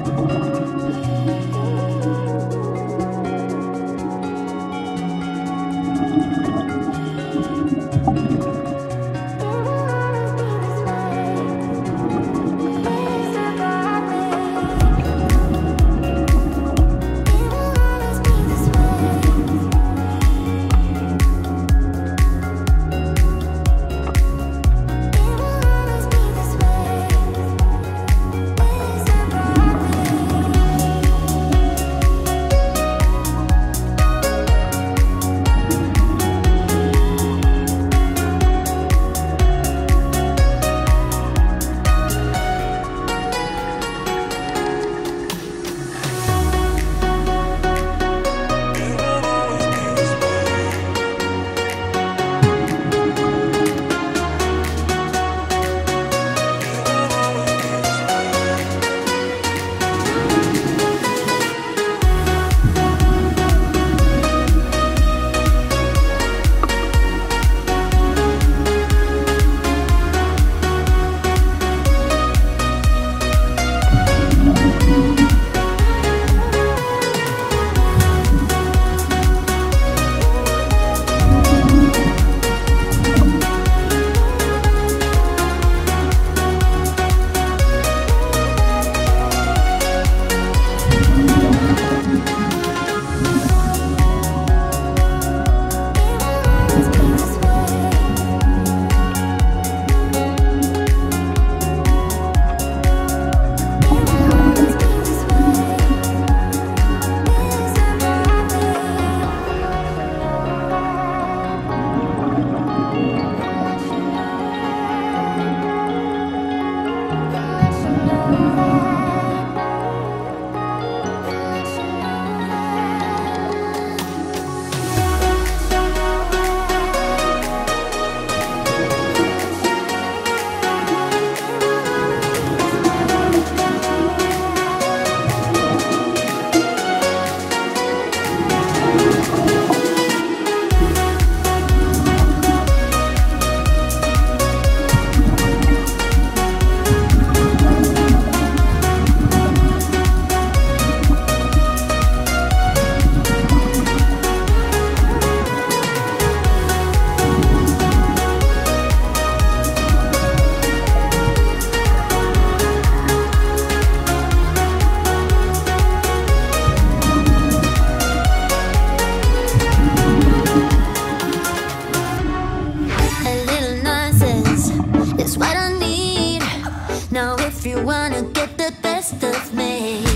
A is what I need. Now, if you wanna get the best of me,